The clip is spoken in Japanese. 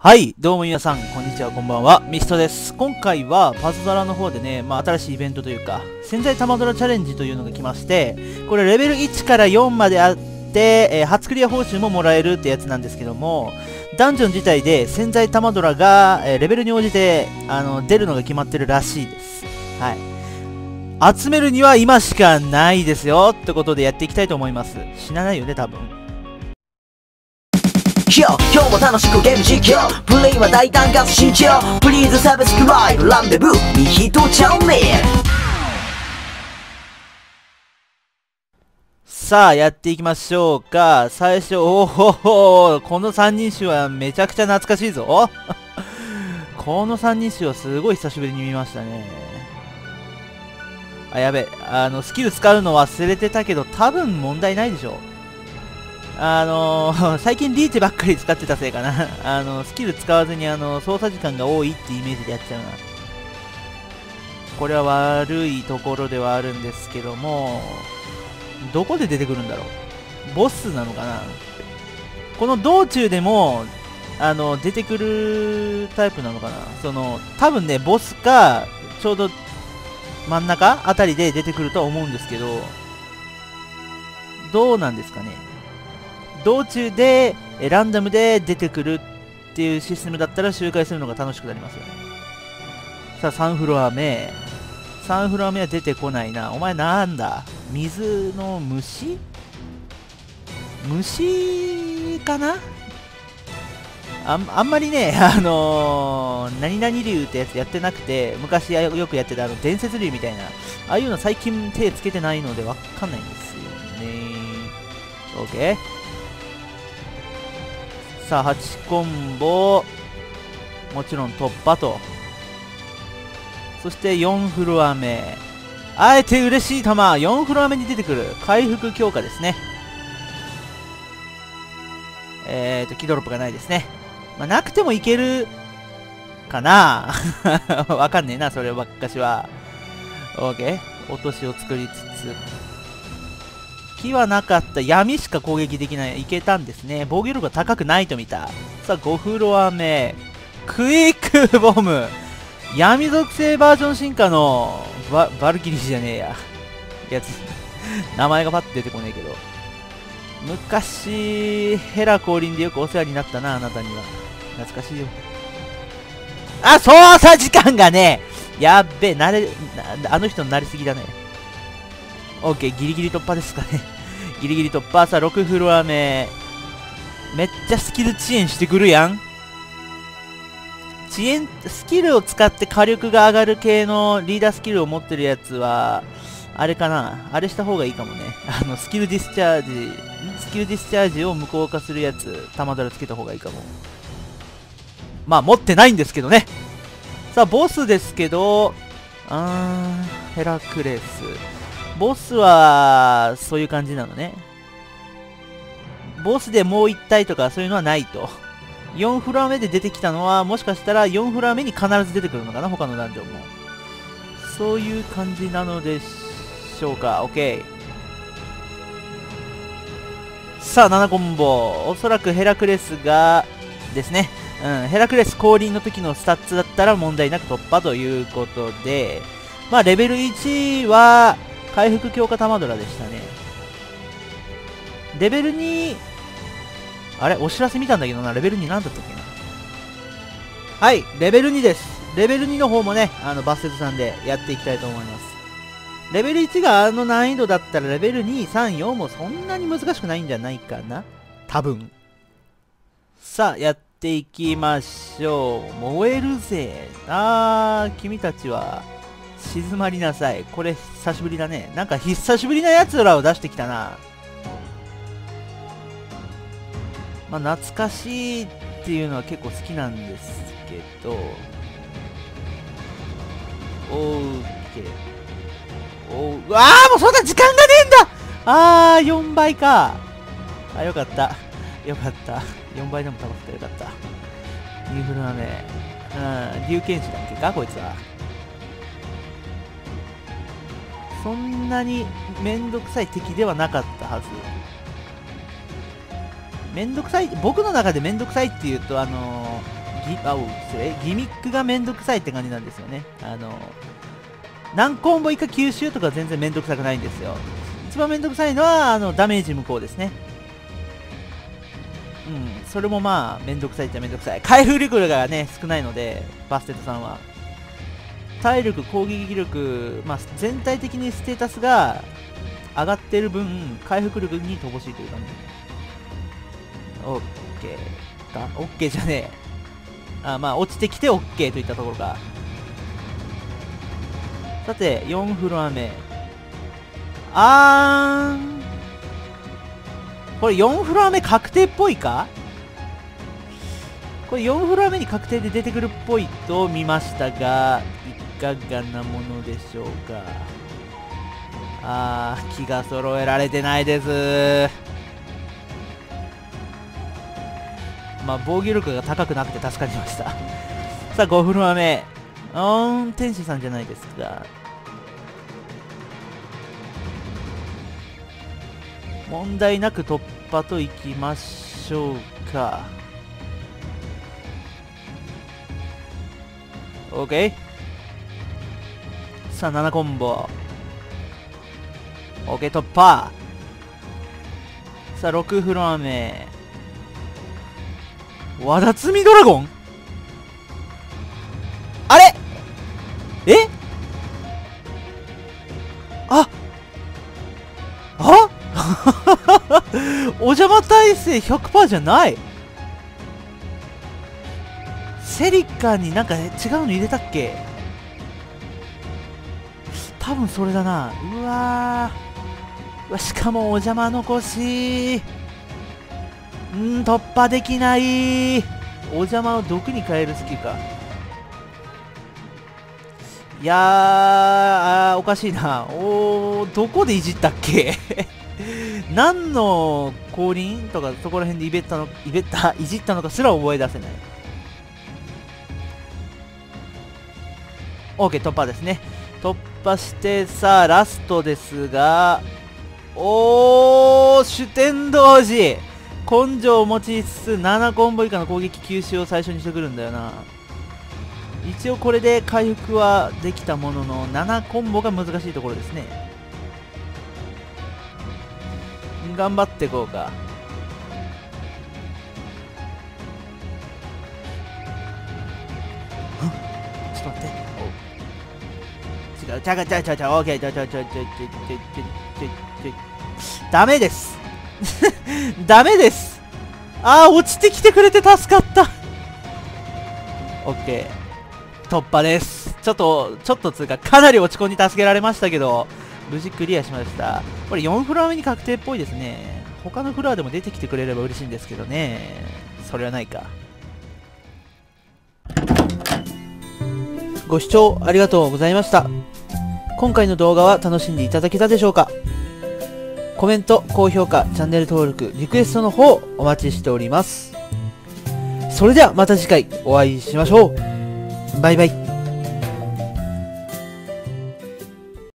はい、どうも皆さん、こんにちは、こんばんは、ミストです。今回は、パズドラの方でね、まあ、新しいイベントというか、潜在玉ドラチャレンジというのが来まして、これレベル1から4まであって、えー初クリア報酬ももらえるってやつなんですけども、ダンジョン自体で潜在玉ドラが、えーレベルに応じて、あの、出るのが決まってるらしいです。はい。集めるには今しかないですよってことでやっていきたいと思います。死なないよね、多分。Yo 今日も楽しくゲーム実況プレイは大胆かつ慎重 Please subscribe ランデブー右ヒトチャンネルさあ、やっていきましょうか。最初、おほほこの三人種はめちゃくちゃ懐かしいぞ。この三人種はすごい久しぶりに見ましたね。あ、やべ。あの、スキル使うの忘れてたけど、多分問題ないでしょ。あのー最近リーチばっかり使ってたせいかな。あの、スキル使わずに、あの、操作時間が多いってイメージでやっちゃうな。これは悪いところではあるんですけども、どこで出てくるんだろう？ボスなのかな？この道中でも、あの、出てくるタイプなのかな？その、多分ね、ボスか、ちょうど真ん中あたりで出てくるとは思うんですけど、どうなんですかね？道中で、ランダムで出てくるっていうシステムだったら周回するのが楽しくなりますよね。さあ、3フロア目。3フロア目は出てこないな。お前なんだ？水の虫？虫かな？あんあんまりね、あのー、何々竜ってやつやってなくて、昔よくやってたあの伝説竜みたいな、ああいうの最近手つけてないのでわかんないんですよね。OK。さあ、8コンボ、もちろん突破と。そして4フロア目。あえて嬉しい球、4フロア目に出てくる。回復強化ですね。えーと、キドロップがないですね。まあ、なくてもいけるかな わかんねえな、そればっかしは。OK。落としを作りつつ。木はなかった。闇しか攻撃できない。いけたんですね。防御力が高くないと見た。さあ、5フロア目。クイックボム。闇属性バージョン進化のババルキリーじゃねえや。やつ。名前がパッと出てこねえけど。昔、ヘラ降臨でよくお世話になったな、あなたには。懐かしいよ。あ、操作時間がねやっべ、慣れ、あの人になりすぎだね。オッケー、ギリギリ突破ですかね。ギリギリ突破。さあ、6フロア目。めっちゃスキル遅延してくるやん。遅延、スキルを使って火力が上がる系のリーダースキルを持ってるやつは、あれかなあれした方がいいかもね。あの、スキルディスチャージ、スキルディスチャージを無効化するやつ、玉だらつけた方がいいかも。まあ、持ってないんですけどね。さあ、ボスですけど、あーん、ヘラクレス。ボスは、そういう感じなのね。ボスでもう一体とかそういうのはないと。4フロア目で出てきたのは、もしかしたら4フロア目に必ず出てくるのかな他のダンジョンも。そういう感じなのでしょうか。OK。さあ、7コンボ。おそらくヘラクレスが、ですね。うん、ヘラクレス降臨の時のスタッツだったら問題なく突破ということで、まあ、レベル1は、回復強化たまドラでしたね。レベル2、あれ？お知らせ見たんだけどな、レベル2なんだったっけな？はい、レベル2です。レベル2の方もね、あの、バステトさんでやっていきたいと思います。レベル1があの難易度だったら、レベル2、3、4もそんなに難しくないんじゃないかな？多分。さあ、やっていきましょう。燃えるぜ。あー、君たちは、静まりなさい。これ、久しぶりだね。なんか、久しぶりな奴らを出してきたな。まあ、懐かしいっていうのは結構好きなんですけど、オーケー。おうわあもうそんな時間がねえんだあー、4倍か。あ、よかった。よかった。4倍でも高くてよかった。ニューフルなね。うん、竜剣士だっけかこいつは。そんなにめんどくさい敵ではなかったはず。めんどくさい、僕の中でめんどくさいっていうと、あのギあおそれギミックがめんどくさいって感じなんですよね。あの、何コンボ以下吸収とか全然めんどくさくないんですよ。一番めんどくさいのは、あの、ダメージ無効ですね。うん、それもまあ、めんどくさいっちゃめんどくさい。回復力がね、少ないので、バステットさんは。体力、攻撃力、まあ、全体的にステータスが上がってる分、回復力に乏しいという感じ。オッケーか。オッケーじゃねえ。あまあ、落ちてきてオッケーといったところか。さて、4フロア目。あーん。これ4フロア目確定っぽいか？これ4フロア目に確定で出てくるっぽいと見ましたが、いかがなものでしょうか？あー、気が揃えられてないです。まあ、防御力が高くなって助かりました。さあ、5フロア目。うーん、天使さんじゃないですか。問題なく突破といきましょうか。OK？さあ、7コンボ。OK、突破。さあ、6フロア目。わだつみドラゴン？あれ？え？あ？あ？お邪魔耐性100%じゃない。セリカになんか違うの入れたっけ？多分それだな。うわうわしかもお邪魔残し。うん突破できない。お邪魔を毒に変えるスキルか。いやーおかしいな。おーどこでいじったっけ？何の降臨とかそこら辺でいべったのいべったいじったのかすら覚え出せない。OK 突破ですね。突破してさあラストですがおー主典同時根性を持ちつつ7コンボ以下の攻撃吸収を最初にしてくるんだよな。一応これで回復はできたものの7コンボが難しいところですね。頑張っていこうか。ちょっと待って。違う違う違う違う違う OK ちうちうちうちうちうちうちょダメですダメですあー落ちてきてくれて助かったちゃ突破ですちょっとちょっとつうかかなり落ち込んで助けられましたけど無事クリアしましたこれ4フロア目に確定っぽいですね他のフロアでも出てきてくれれば嬉しいんですけどねそれはないかご視聴ありがとうございました今回の動画は楽しんでいただけたでしょうか？コメント、高評価、チャンネル登録、リクエストの方お待ちしております。それではまた次回お会いしましょう。バイバイ。